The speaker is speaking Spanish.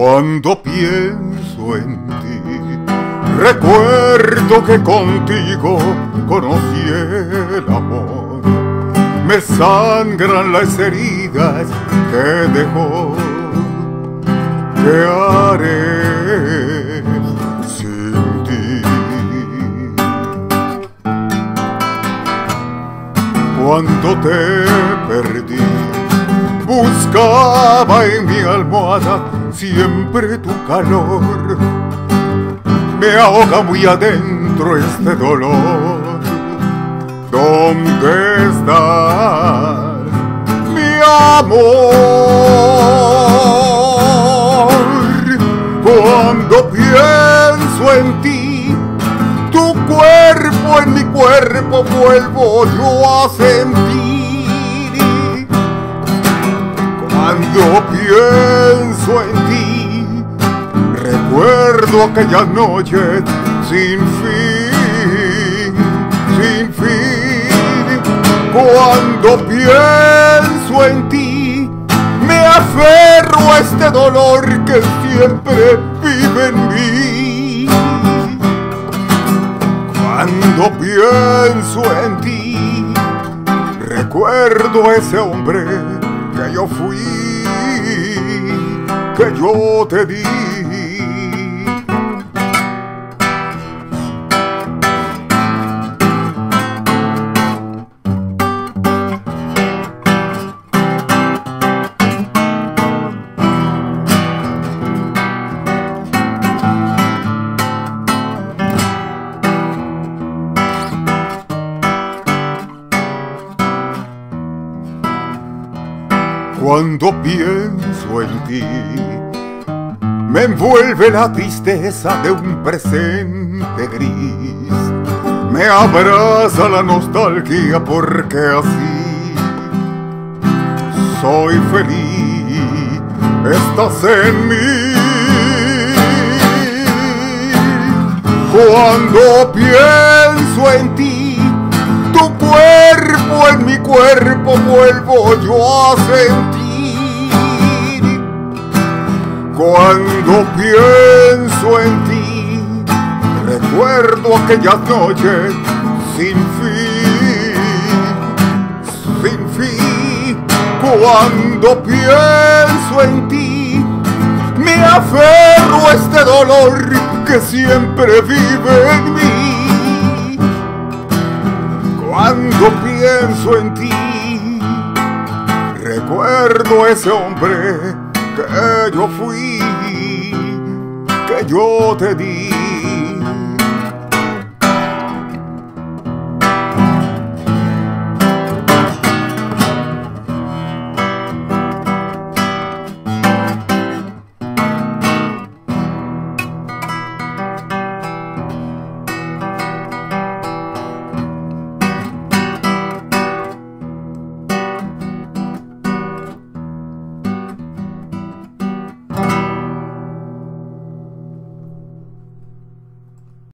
Cuando pienso en ti, recuerdo que contigo conocí el amor. Me sangran las heridas que dejó. ¿Qué haré sin ti? Cuando te perdí, buscaba en mi almohada siempre tu calor. Me ahoga muy adentro este dolor. ¿Dónde estás, mi amor? Cuando pienso en ti, tu cuerpo en mi cuerpo vuelvo yo a sentir. Cuando pienso en ti, recuerdo aquella noche sin fin, sin fin. Cuando pienso en ti, me aferro a este dolor que siempre vive en mí. Cuando pienso en ti, recuerdo a ese hombre que yo fui, que yo te di. Cuando pienso en ti, me envuelve la tristeza de un presente gris. Me abraza la nostalgia porque así soy feliz. Estás en mí. Cuando pienso en ti, cuerpo en mi cuerpo vuelvo yo a sentir. Cuando pienso en ti, recuerdo aquellas noches sin fin, sin fin. Cuando pienso en ti, me aferro a este dolor que siempre vive en mí. Ese hombre que yo fui, que yo te di.